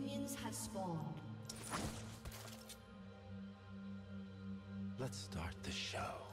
Minions have spawned. Let's start the show.